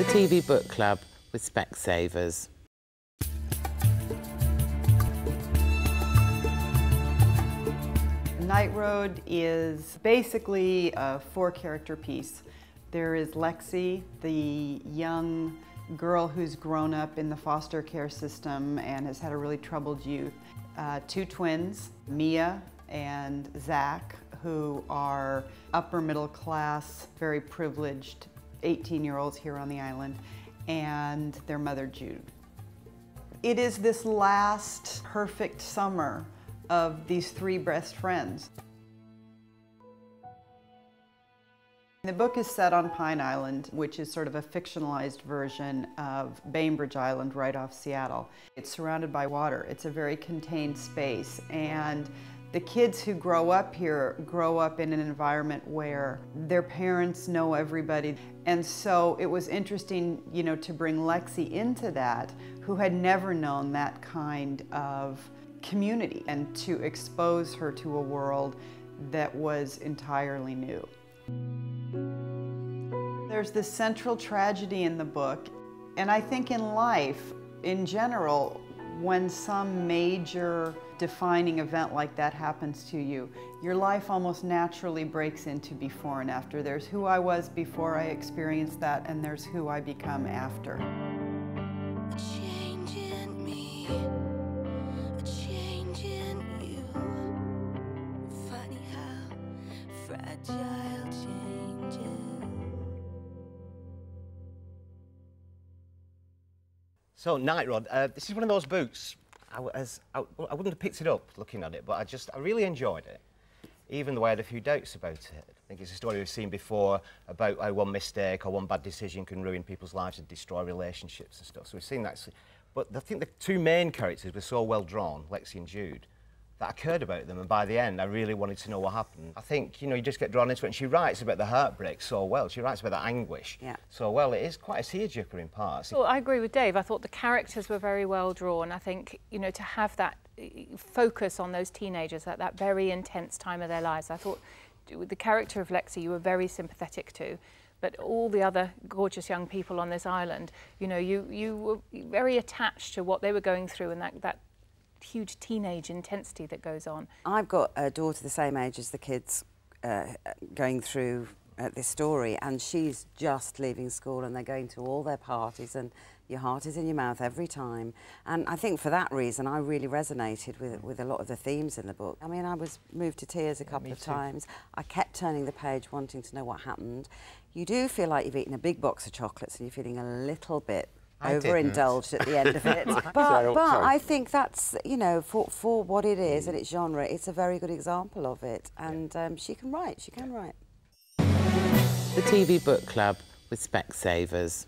The TV Book Club with Specsavers. Night Road is basically a four character piece. There is Lexi, the young girl who's grown up in the foster care system and has had a really troubled youth. Uh, two twins, Mia and Zach, who are upper middle class, very privileged 18 year olds here on the island, and their mother Jude. It is this last perfect summer of these three best friends. The book is set on Pine Island, which is sort of a fictionalized version of Bainbridge Island right off Seattle. It's surrounded by water. It's a very contained space and the kids who grow up here grow up in an environment where their parents know everybody. And so it was interesting, you know, to bring Lexi into that, who had never known that kind of community and to expose her to a world that was entirely new. There's this central tragedy in the book, and I think in life, in general, when some major defining event like that happens to you, your life almost naturally breaks into before and after. There's who I was before I experienced that, and there's who I become after. So, Night Road, uh, this is one of those books, I, as, I, I, wouldn't have picked it up looking at it, but I just, I really enjoyed it, even though I had a few doubts about it. I think it's a story we've seen before about how one mistake or one bad decision can ruin people's lives and destroy relationships and stuff. So we've seen that. But I think the two main characters were so well drawn, Lexi and Jude, that I cared about them, and by the end, I really wanted to know what happened. I think, you know, you just get drawn into it, and she writes about the heartbreak so well. She writes about the anguish yeah. so well. It is quite a tearjerker in parts. Well, I agree with Dave. I thought the characters were very well drawn. I think, you know, to have that eh, focus on those teenagers at that very intense time of their lives, I thought the character of Lexi you were very sympathetic to but all the other gorgeous young people on this island, you know, you, you were very attached to what they were going through and that, that huge teenage intensity that goes on. I've got a daughter the same age as the kids uh, going through uh, this story and she's just leaving school and they're going to all their parties and your heart is in your mouth every time. And I think for that reason, I really resonated with, with a lot of the themes in the book. I mean, I was moved to tears a couple yeah, of too. times. I kept turning the page, wanting to know what happened. You do feel like you've eaten a big box of chocolates and you're feeling a little bit overindulged at the end of it. but but I think that's, you know, for, for what it is and its genre, it's a very good example of it. And um, she can write, she can write. The TV Book Club with Specsavers.